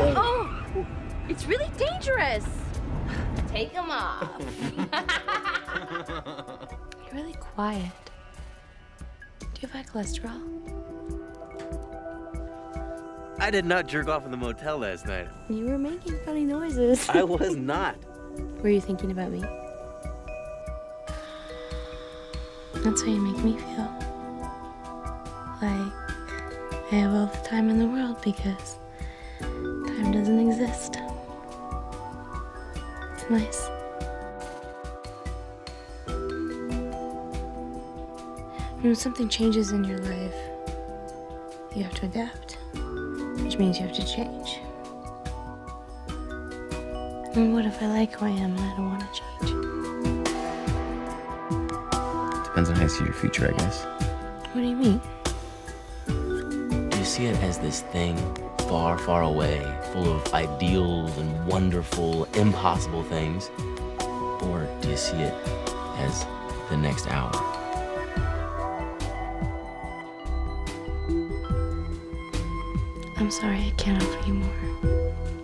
Oh, really dangerous. Take them off. You're really quiet. Do you have high cholesterol? I did not jerk off in the motel last night. You were making funny noises. I was not. Were you thinking about me? That's how you make me feel. Like I have all the time in the world because It's nice. When something changes in your life, you have to adapt, which means you have to change. And what if I like who I am and I don't want to change? Depends on how you see your future, I guess. What do you mean? Do you see it as this thing far, far away, full of ideals and wonderful, impossible things? Or do you see it as the next hour? I'm sorry, I can't offer you more.